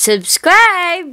Subscribe!